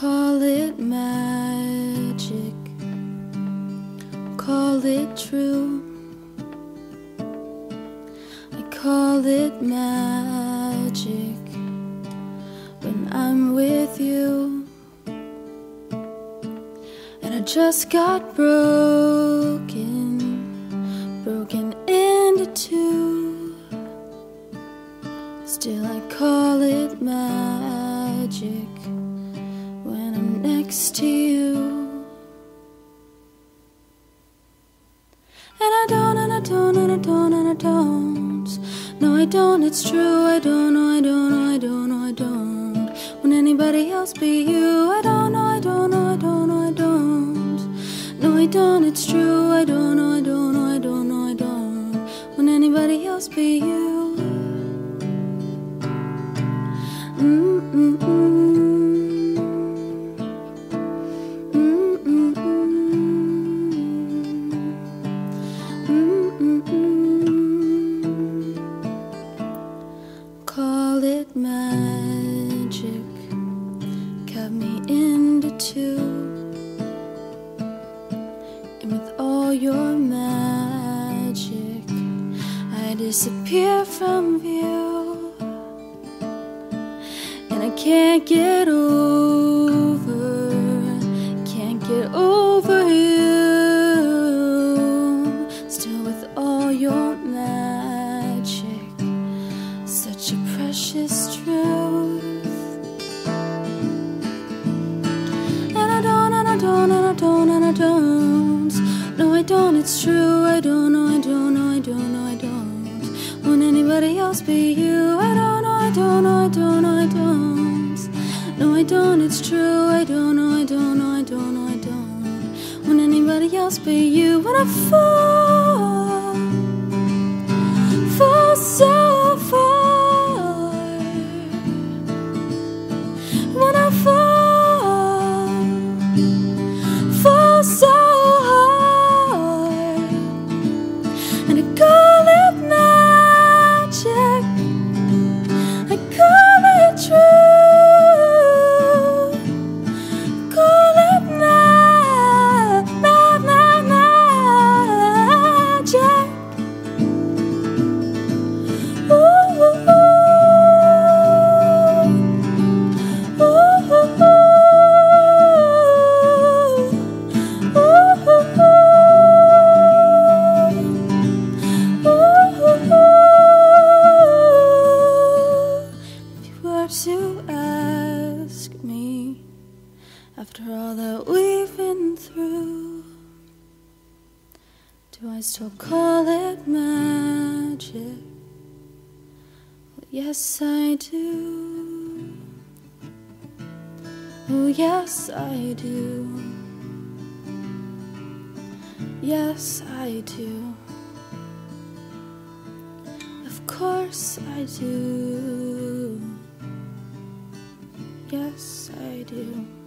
Call it magic, call it true. I call it magic when I'm with you. And I just got broken, broken into two. Still, I call it magic next to you. And I don't, and I don't, and I don't, and I don't. No, I don't, it's true. I don't, no, I don't, no, I don't, no, I don't. When anybody else be you, I don't, no, I don't, no, I don't, no, I don't. No, I don't, it's true. I don't, I don't, no, I don't, Call it magic, cut me into two. And with all your magic, I disappear from view. And I can't get over, your magic, such a precious truth. And I don't, and I don't, and I don't, and I don't. No, I don't, it's true. I don't, no, I don't, no, I don't, no, I don't. When anybody else be you, I don't, no, I don't, no, I don't, no, I don't. No, I don't, it's true. I don't, no, I don't, no, I don't, no, I don't. When anybody else be you, when I fall after all that we've been through, do I still call it magic? Well, yes, I do. Oh, yes, I do. Yes, I do. Of course, I do. Yes, I do.